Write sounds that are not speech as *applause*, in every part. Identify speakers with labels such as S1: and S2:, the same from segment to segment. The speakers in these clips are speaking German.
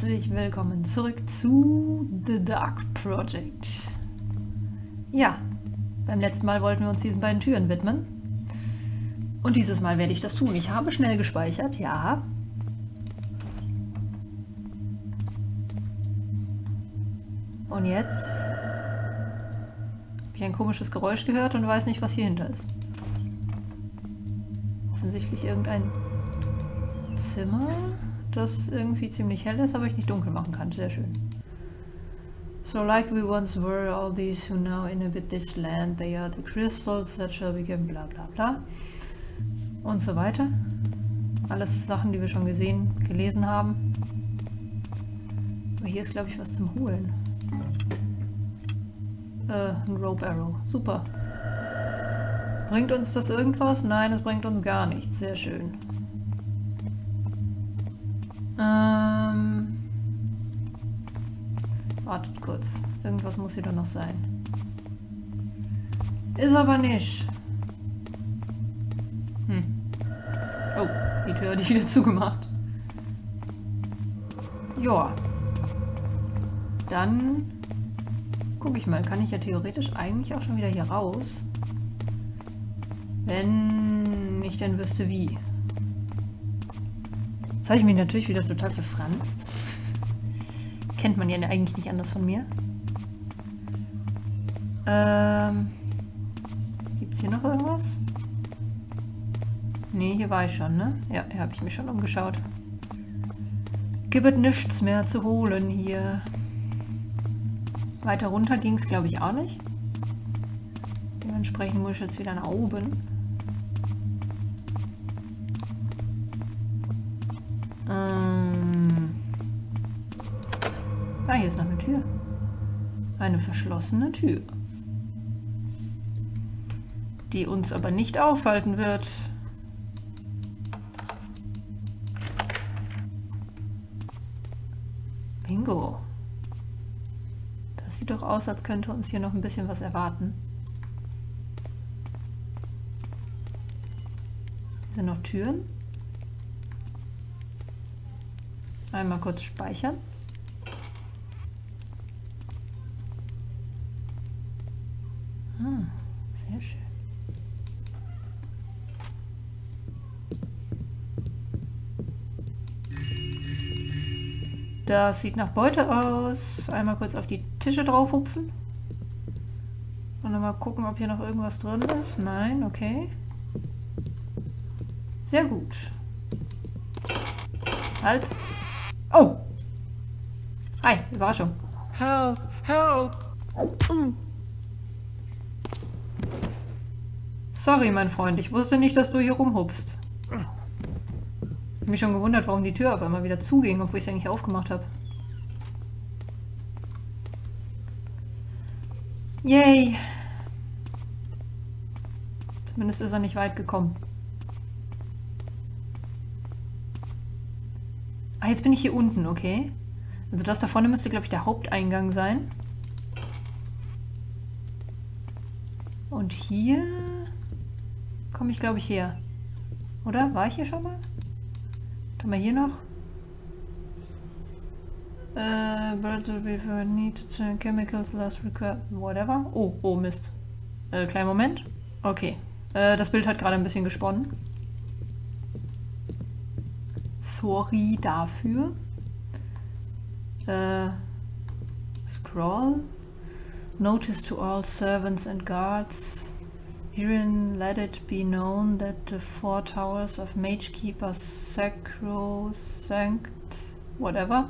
S1: herzlich willkommen zurück zu The Dark Project. Ja, beim letzten Mal wollten wir uns diesen beiden Türen widmen. Und dieses Mal werde ich das tun. Ich habe schnell gespeichert, ja. Und jetzt habe ich ein komisches Geräusch gehört und weiß nicht, was hier hinter ist. Offensichtlich irgendein Zimmer das irgendwie ziemlich hell ist, aber ich nicht dunkel machen kann. Sehr schön. So like we once were, all these who now inhabit this land, they are the crystals that shall become bla bla bla. Und so weiter. Alles Sachen, die wir schon gesehen, gelesen haben. Aber hier ist, glaube ich, was zum Holen. Äh, ein Rope Arrow. Super. Bringt uns das irgendwas? Nein, es bringt uns gar nichts. Sehr schön. Ähm, wartet kurz. Irgendwas muss hier doch noch sein. Ist aber nicht. Hm. Oh, die Tür hatte ich *laughs* wieder zugemacht. Ja. Dann gucke ich mal. Kann ich ja theoretisch eigentlich auch schon wieder hier raus. Wenn ich denn wüsste wie. Habe ich mich natürlich wieder total verfranst. Kennt man ja eigentlich nicht anders von mir. Ähm, Gibt es hier noch irgendwas? Nee, hier war ich schon, ne? Ja, hier habe ich mich schon umgeschaut. Gibt nichts mehr zu holen hier. Weiter runter ging es, glaube ich, auch nicht. Dementsprechend muss ich jetzt wieder nach oben. Tür. Eine verschlossene Tür. Die uns aber nicht aufhalten wird. Bingo. Das sieht doch aus, als könnte uns hier noch ein bisschen was erwarten. Hier sind noch Türen. Einmal kurz speichern. Ah, sehr schön. Das sieht nach Beute aus. Einmal kurz auf die Tische drauf hupfen. Und dann mal gucken, ob hier noch irgendwas drin ist. Nein, okay. Sehr gut. Halt. Oh! Hi, Überraschung.
S2: Help! Help! Mm.
S1: Sorry, mein Freund, ich wusste nicht, dass du hier rumhupfst. Ich mich schon gewundert, warum die Tür auf einmal wieder zuging, obwohl ich sie eigentlich aufgemacht habe. Yay! Zumindest ist er nicht weit gekommen. Ah, jetzt bin ich hier unten, okay. Also das da vorne müsste, glaube ich, der Haupteingang sein. Und hier komme ich, glaube ich, her. Oder? War ich hier schon mal? Haben wir hier noch? Äh, before need chemicals last required, whatever. Oh, oh Mist. Äh, kleinen Moment. Okay. Äh, das Bild hat gerade ein bisschen gesponnen. Sorry dafür. Äh, scroll. Notice to all servants and guards. Herein let it be known that the four towers of Magekeeper sacrosanct, whatever,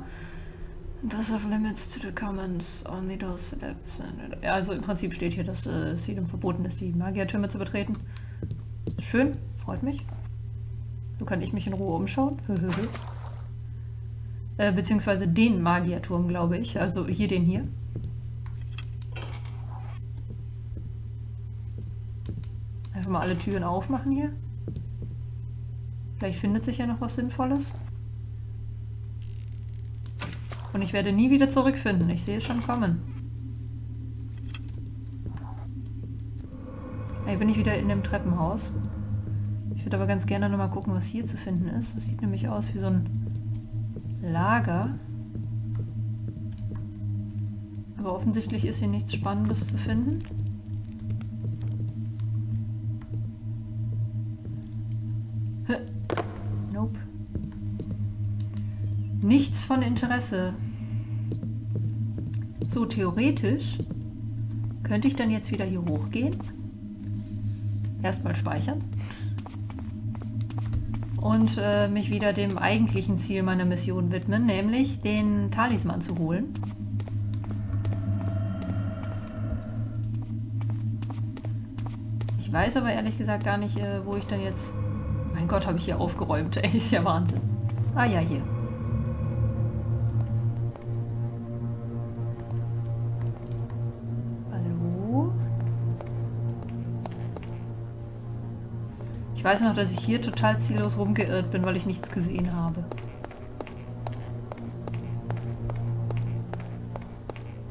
S1: thus have limits to the commons, only those. Ja, also im Prinzip steht hier, dass äh, es jedem verboten ist, die Magiertürme zu betreten. Schön, freut mich. So kann ich mich in Ruhe umschauen. äh, beziehungsweise den Magierturm, glaube ich. Also hier den hier. Einfach mal alle Türen aufmachen hier. Vielleicht findet sich ja noch was Sinnvolles. Und ich werde nie wieder zurückfinden. Ich sehe es schon kommen. Hier bin ich wieder in dem Treppenhaus. Ich würde aber ganz gerne noch mal gucken, was hier zu finden ist. Das sieht nämlich aus wie so ein Lager. Aber offensichtlich ist hier nichts Spannendes zu finden. Nichts von Interesse. So, theoretisch könnte ich dann jetzt wieder hier hochgehen. Erstmal speichern. Und äh, mich wieder dem eigentlichen Ziel meiner Mission widmen, nämlich den Talisman zu holen. Ich weiß aber ehrlich gesagt gar nicht, äh, wo ich dann jetzt... Mein Gott, habe ich hier aufgeräumt. *laughs* Ey, ist ja Wahnsinn. Ah ja, hier. Ich weiß noch, dass ich hier total ziellos rumgeirrt bin, weil ich nichts gesehen habe.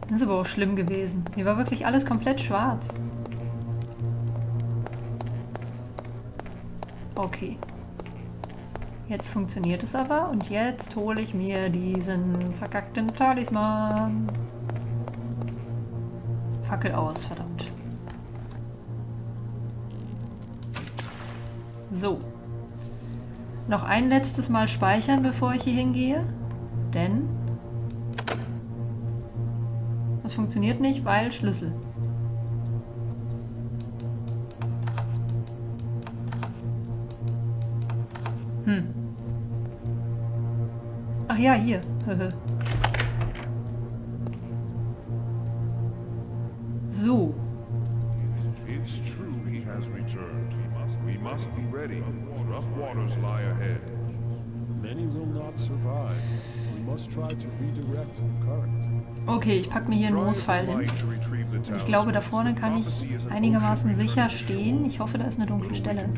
S1: Das ist aber auch schlimm gewesen. Hier war wirklich alles komplett schwarz. Okay. Jetzt funktioniert es aber und jetzt hole ich mir diesen verkackten Talisman. Fackel aus, verdammt. So. Noch ein letztes Mal speichern, bevor ich hier hingehe. Denn... Das funktioniert nicht, weil Schlüssel. Hm. Ach ja, hier. *laughs* Okay, ich packe mir hier einen Moosfeil hin. Ich glaube, da vorne kann ich einigermaßen sicher stehen. Ich hoffe, da ist eine dunkle Stelle.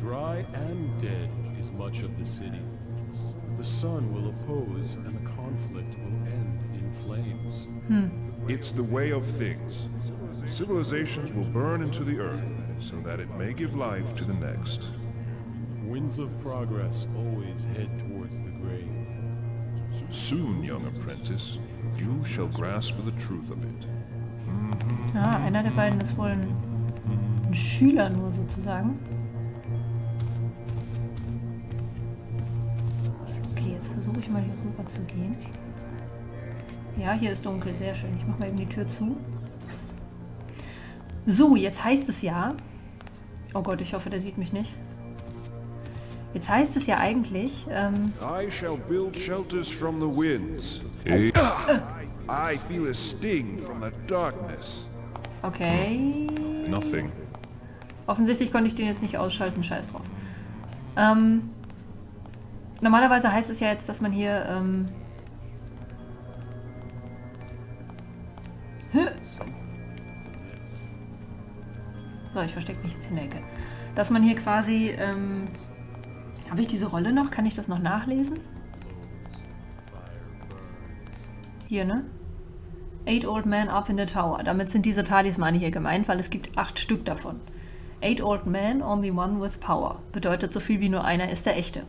S3: Dry and dead is much of the city. The sun will oppose and the conflict will end in flames.
S4: It's the way of things. Civilizations will burn into the earth so that it may give life to the next.
S3: Winds of progress always head towards the grave.
S4: Soon, young apprentice, you shall grasp the truth of it.
S1: Ah, einer der beiden ist wohl ein, ein Schüler nur sozusagen. Okay, jetzt versuche ich mal hier rüber zu gehen. Ja, hier ist dunkel, sehr schön. Ich mache mal eben die Tür zu. So, jetzt heißt es ja... Oh Gott, ich hoffe, der sieht mich nicht. Jetzt heißt es ja eigentlich, ähm,
S4: I shall build shelters from the winds. I feel a sting from the darkness.
S1: okay.
S4: Nothing.
S1: Offensichtlich konnte ich den jetzt nicht ausschalten, scheiß drauf. Ähm, normalerweise heißt es ja jetzt, dass man hier, ähm? So, ich verstecke mich jetzt in der Ecke. Dass man hier quasi, ähm, habe ich diese Rolle noch? Kann ich das noch nachlesen? Hier, ne? Eight Old Men Up in the Tower. Damit sind diese Talismane hier gemeint, weil es gibt acht Stück davon. Eight Old Men, only one with power. Bedeutet so viel wie nur einer ist der echte.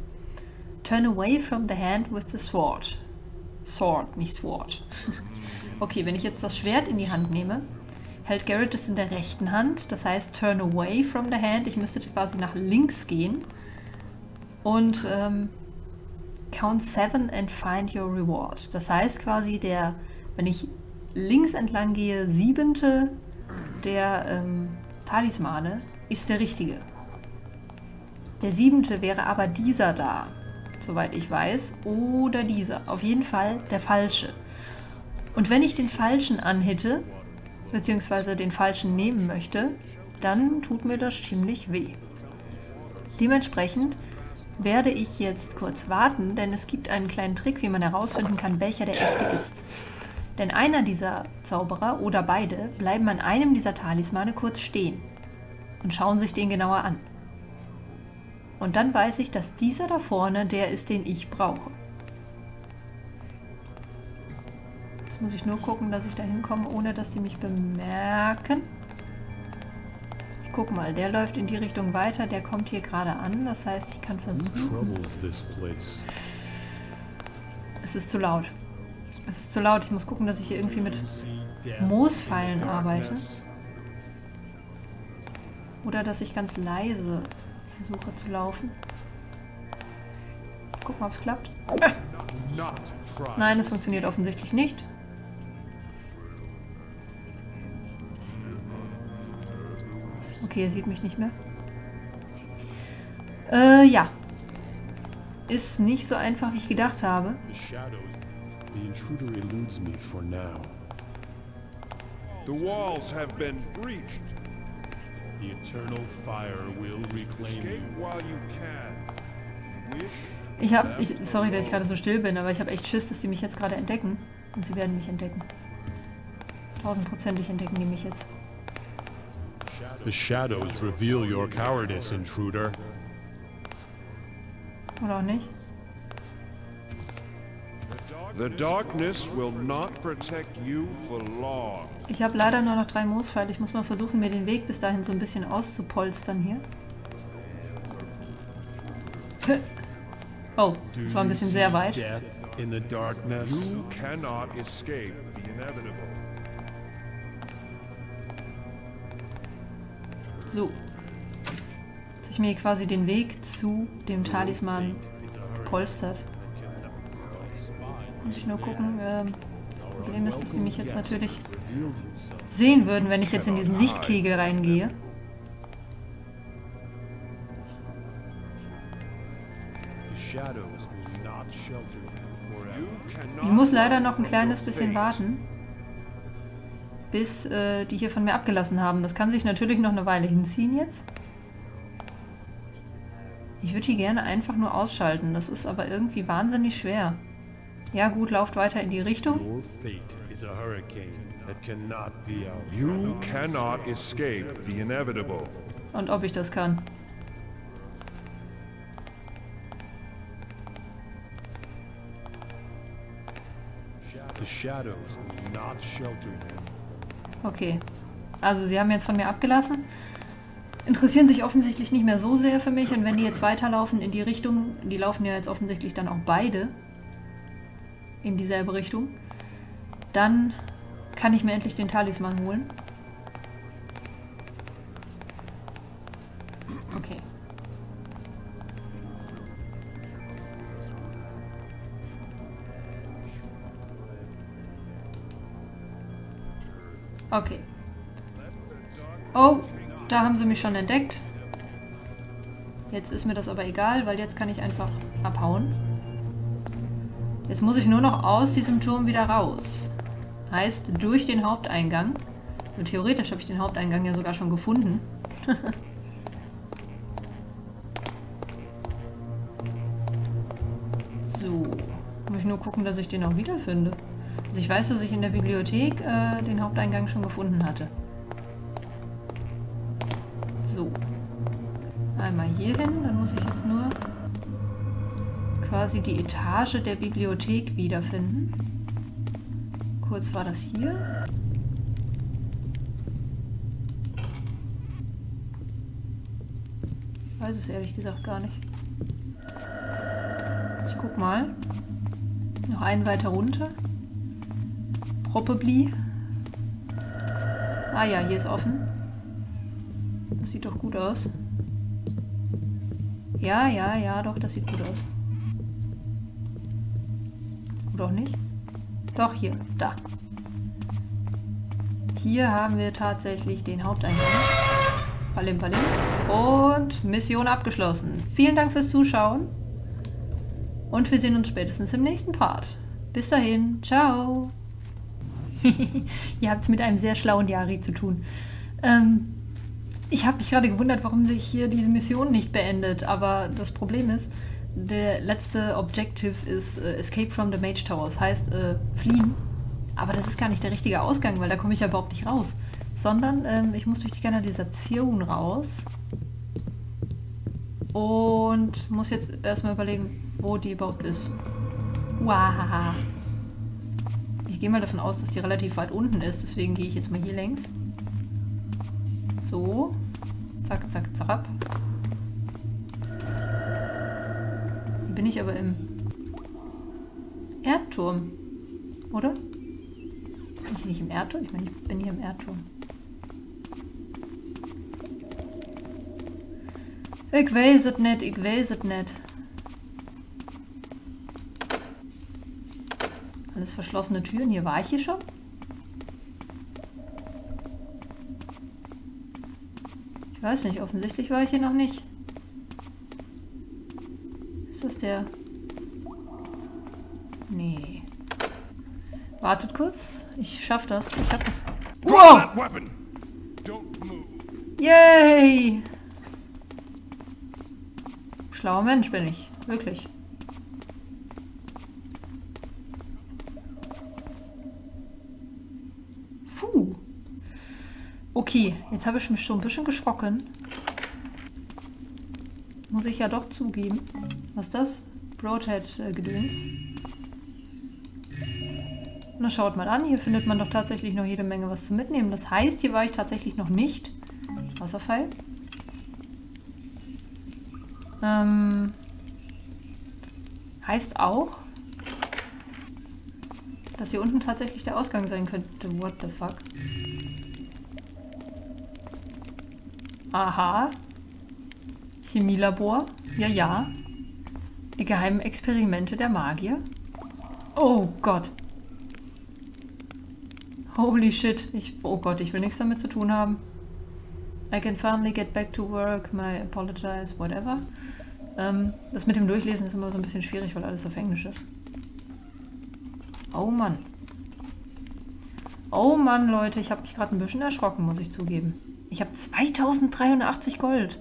S1: Turn away from the hand with the sword. Sword, nicht Sword. *laughs* okay, wenn ich jetzt das Schwert in die Hand nehme, hält Garrett es in der rechten Hand. Das heißt, turn away from the hand. Ich müsste quasi nach links gehen. Und ähm, count seven and find your reward. Das heißt quasi, der, wenn ich links entlang gehe, siebente der ähm, Talismane ist der richtige. Der siebente wäre aber dieser da, soweit ich weiß, oder dieser. Auf jeden Fall der falsche. Und wenn ich den falschen anhitte, beziehungsweise den falschen nehmen möchte, dann tut mir das ziemlich weh. Dementsprechend werde ich jetzt kurz warten, denn es gibt einen kleinen Trick, wie man herausfinden kann, welcher der echte ist. Denn einer dieser Zauberer oder beide bleiben an einem dieser Talismane kurz stehen und schauen sich den genauer an. Und dann weiß ich, dass dieser da vorne der ist, den ich brauche. Jetzt muss ich nur gucken, dass ich da hinkomme, ohne dass die mich bemerken. Guck mal, der läuft in die Richtung weiter, der kommt hier gerade an. Das heißt, ich kann versuchen? Es ist zu laut. Es ist zu laut. Ich muss gucken, dass ich hier irgendwie mit Moospfeilen arbeite. Oder dass ich ganz leise versuche zu laufen. Gucken, ob es klappt. Nein, es funktioniert offensichtlich nicht. Okay, er sieht mich nicht mehr. Äh, ja. Ist nicht so einfach, wie ich gedacht habe.
S3: The intruder eludes me for now.
S4: The walls have been breached.
S3: The eternal fire will reclaim you.
S4: while you can.
S1: Ich hab, ich, sorry, dass ich gerade so still bin, aber ich habe echt Schiss, dass die mich jetzt gerade entdecken. Und sie werden mich entdecken. Tausendprozentig entdecken die mich jetzt.
S3: The shadows reveal your cowardice, intruder.
S1: Oder auch nicht?
S4: The darkness will not protect you for long.
S1: Ich habe leider nur noch drei Moospfeile. Ich muss mal versuchen, mir den Weg bis dahin so ein bisschen auszupolstern hier. Oh, das war ein bisschen sehr weit.
S3: Death in the darkness.
S4: You cannot escape the inevitable.
S1: So. Dass ich mir quasi den Weg zu dem Talisman polstert. Muss ich nur gucken. Ähm, das Problem ist, dass sie mich jetzt natürlich sehen würden, wenn ich jetzt in diesen Lichtkegel reingehe. Ich muss leider noch ein kleines bisschen warten, bis äh, die hier von mir abgelassen haben. Das kann sich natürlich noch eine Weile hinziehen jetzt. Ich würde die gerne einfach nur ausschalten. Das ist aber irgendwie wahnsinnig schwer. Ja gut, lauft weiter in die Richtung.
S3: Your fate is a hurricane that cannot be outrun.
S4: You cannot escape the inevitable.
S1: Und ob ich das kann.
S3: The shadows will not shelter you.
S1: Okay. Also sie haben jetzt von mir abgelassen. Interessieren sich offensichtlich nicht mehr so sehr für mich. Und wenn die jetzt weiterlaufen in die Richtung, die laufen ja jetzt offensichtlich dann auch beide in dieselbe Richtung, dann kann ich mir endlich den Talisman holen. Okay. Oh, da haben sie mich schon entdeckt. Jetzt ist mir das aber egal, weil jetzt kann ich einfach abhauen. Jetzt muss ich nur noch aus diesem Turm wieder raus. Heißt, durch den Haupteingang. Und theoretisch habe ich den Haupteingang ja sogar schon gefunden. *laughs* so. Muss ich nur gucken, dass ich den auch wiederfinde. Also ich weiß, dass ich in der Bibliothek äh, den Haupteingang schon gefunden hatte. So. Einmal hier hin, dann muss ich jetzt nur quasi die Etage der Bibliothek wiederfinden. Kurz war das hier. Ich weiß es ehrlich gesagt gar nicht. Ich guck mal. Noch einen weiter runter. Probably. Ah ja, hier ist offen. Das sieht doch gut aus. Ja, ja, ja, doch, das sieht gut aus. Oder auch nicht? Doch, hier, da. Hier haben wir tatsächlich den Haupteingang. Palim, palim. Und Mission abgeschlossen. Vielen Dank fürs Zuschauen. Und wir sehen uns spätestens im nächsten Part. Bis dahin, ciao. *laughs* Ihr habt es mit einem sehr schlauen Yari zu tun. Ähm, ich habe mich gerade gewundert, warum sich hier diese Mission nicht beendet. Aber das Problem ist, der letzte Objective ist äh, Escape from the Mage Tower. Das heißt, äh, fliehen. Aber das ist gar nicht der richtige Ausgang, weil da komme ich ja überhaupt nicht raus. Sondern ähm, ich muss durch die Kanalisation raus. Und muss jetzt erstmal überlegen, wo die überhaupt ist. Wahaha. Ich gehe mal davon aus, dass die relativ weit unten ist, deswegen gehe ich jetzt mal hier längs. So. Zack, zack, zack. Hier bin ich aber im Erdturm. Oder? Bin ich nicht im Erdturm? Ich meine, ich bin hier im Erdturm. Ich weiß es nicht, ich weiß es nicht. Alles verschlossene Türen. Hier war ich hier schon. Ich weiß nicht, offensichtlich war ich hier noch nicht. Ist das der... Nee. Wartet kurz. Ich schaff das. Ich hab das.
S4: Drop
S1: Wow! Yay! Schlauer Mensch bin ich. Wirklich. Okay, jetzt habe ich mich schon ein bisschen geschrocken. Muss ich ja doch zugeben. Was ist das? Broadhead-Gedöns. Na, schaut mal an. Hier findet man doch tatsächlich noch jede Menge was zu mitnehmen. Das heißt, hier war ich tatsächlich noch nicht. Wasserfall. Ähm, heißt auch, dass hier unten tatsächlich der Ausgang sein könnte. What the fuck? Aha. Chemielabor. Ja, ja. Die geheimen Experimente der Magier. Oh Gott. Holy shit. Ich, oh Gott, ich will nichts damit zu tun haben. I can finally get back to work. My apologize, whatever. Ähm, das mit dem Durchlesen ist immer so ein bisschen schwierig, weil alles auf Englisch ist. Oh Mann. Oh Mann, Leute, ich habe mich gerade ein bisschen erschrocken, muss ich zugeben. Ich habe 2083 Gold.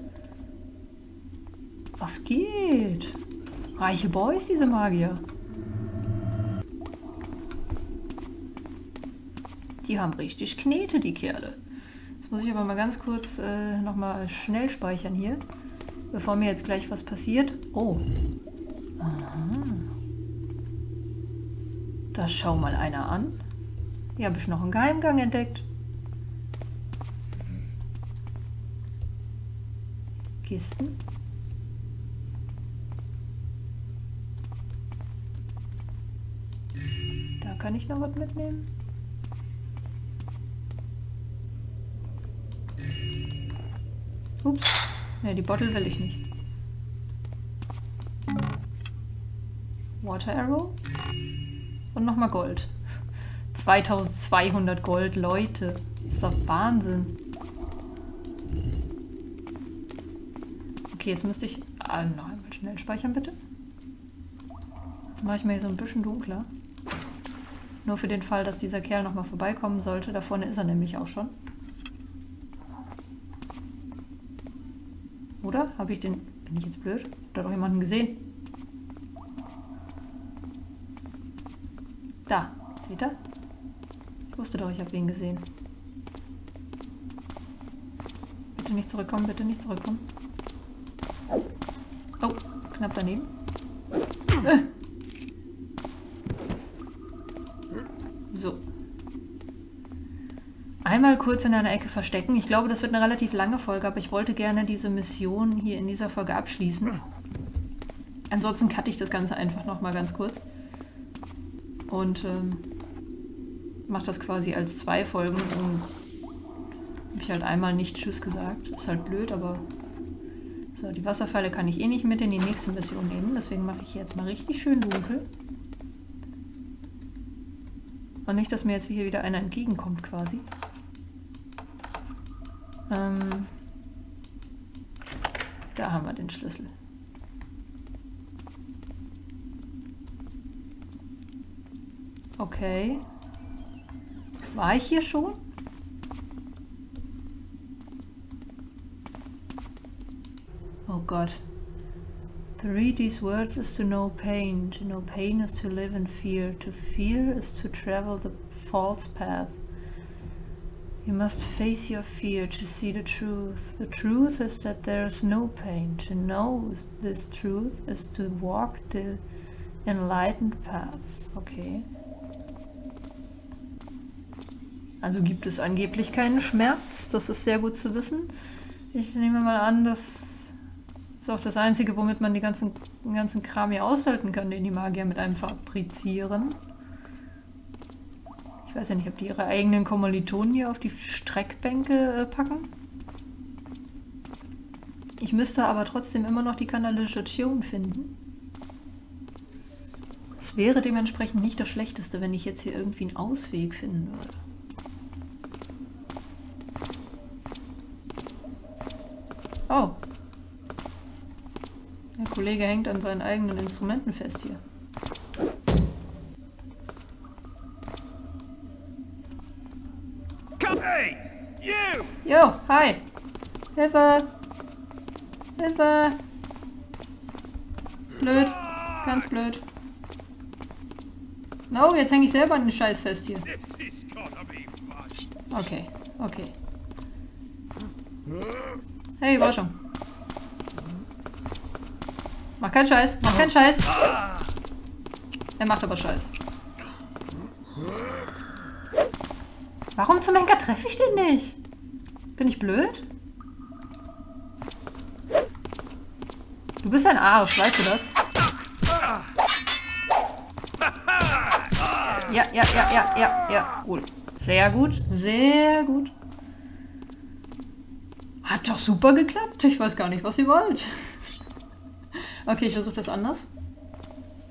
S1: Was geht? Reiche Boys, diese Magier. Die haben richtig Knete, die Kerle. Jetzt muss ich aber mal ganz kurz äh, nochmal schnell speichern hier. Bevor mir jetzt gleich was passiert. Oh. Aha. Da schau mal einer an. Hier habe ich noch einen Geheimgang entdeckt. Kisten. Da kann ich noch was mitnehmen. Ups. Ne, die Bottle will ich nicht. Water Arrow. Und nochmal Gold. *laughs* 2200 Gold, Leute. Ist doch Wahnsinn. Okay, jetzt müsste ich... Ah, noch einmal schnell speichern, bitte. Jetzt mache ich mir hier so ein bisschen dunkler. Nur für den Fall, dass dieser Kerl nochmal vorbeikommen sollte. Da vorne ist er nämlich auch schon. Oder? Habe ich den... Bin ich jetzt blöd? Da hat doch jemanden gesehen. Da. Seht ihr? Ich wusste doch, ich habe wen gesehen. Bitte nicht zurückkommen, bitte nicht zurückkommen. Knapp daneben. Äh. So. Einmal kurz in einer Ecke verstecken. Ich glaube, das wird eine relativ lange Folge, aber ich wollte gerne diese Mission hier in dieser Folge abschließen. Ansonsten cutte ich das Ganze einfach nochmal ganz kurz. Und ähm, mache das quasi als zwei Folgen. Und habe ich halt einmal nicht Tschüss gesagt. Ist halt blöd, aber... So, die Wasserfalle kann ich eh nicht mit in die nächste Mission nehmen. Deswegen mache ich hier jetzt mal richtig schön dunkel. Und nicht, dass mir jetzt hier wieder einer entgegenkommt quasi. Ähm, da haben wir den Schlüssel. Okay. War ich hier schon? Oh God. To read these words is to know pain. To know pain is to live in fear. To fear is to travel the false path. You must face your fear to see the truth. The truth is that there is no pain. To know this truth is to walk the enlightened path. Okay. Also gibt es angeblich keinen Schmerz. Das ist sehr gut zu wissen. Ich nehme mal an, das ist auch das Einzige, womit man die ganzen, den ganzen Kram hier aushalten kann, den die Magier mit einem fabrizieren. weiß ja nicht, ob die ihre eigenen Kommilitonen hier auf die Streckbänke äh, packen. Ich müsste aber trotzdem immer noch die Kanalisation finden. Es wäre dementsprechend nicht das Schlechteste, wenn ich jetzt hier irgendwie einen Ausweg finden würde. Oh. Der Kollege hängt an seinen eigenen Instrumenten fest hier.
S2: Hey, you!
S1: Jo, hi. Hilfe. Hilfe. Blöd. Ganz blöd. No, jetzt hänge ich selber an den Scheiß fest hier. Okay, okay. Hey, Überraschung. Mach keinen Scheiß, mach keinen Scheiß. Er macht aber Scheiß. Warum zum Henker treffe ich den nicht? Bin ich blöd? Du bist ein Arsch, weißt du das? Ja, ja, ja, ja, ja, ja. Cool. Sehr gut, sehr gut. Hat doch super geklappt. Ich weiß gar nicht, was ihr wollt. Okay, ich versuche das anders.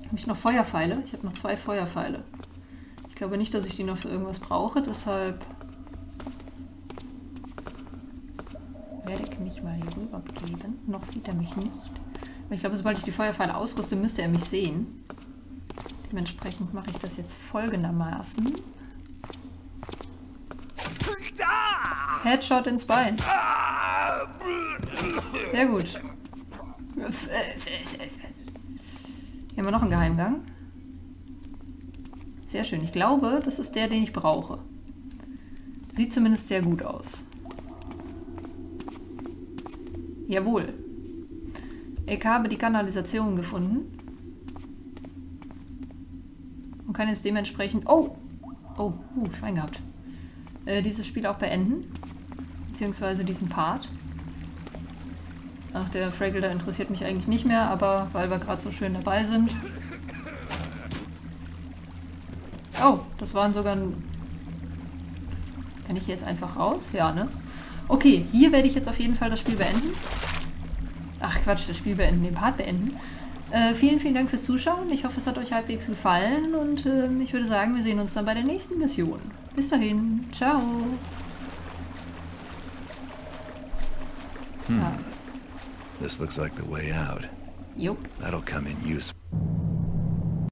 S1: Habe ich noch Feuerpfeile? Ich habe noch zwei Feuerpfeile. Ich glaube nicht, dass ich die noch für irgendwas brauche, deshalb werde ich mich mal hier rüber begeben. Noch sieht er mich nicht. Ich glaube, sobald ich die Feuerpfeile ausrüste, müsste er mich sehen. Dementsprechend mache ich das jetzt folgendermaßen. Headshot ins Bein. Sehr gut. Hier haben wir noch einen Geheimgang. Sehr schön. Ich glaube, das ist der, den ich brauche. Sieht zumindest sehr gut aus. Jawohl. Ich habe die Kanalisation gefunden. Und kann jetzt dementsprechend... Oh! Oh, uh, Schwein gehabt. Äh, dieses Spiel auch beenden. Beziehungsweise diesen Part. Ach, der Fraggle da interessiert mich eigentlich nicht mehr, aber weil wir gerade so schön dabei sind. Oh, das waren sogar ein... Kann ich jetzt einfach raus? Ja, ne? Okay, hier werde ich jetzt auf jeden Fall das Spiel beenden. Ach Quatsch, das Spiel beenden, den Part beenden. Äh, vielen, vielen Dank fürs Zuschauen. Ich hoffe, es hat euch halbwegs gefallen und äh, ich würde sagen, wir sehen uns dann bei der nächsten Mission. Bis dahin, ciao.
S5: This looks like the way out.
S1: Jupp.
S5: That'll come in use.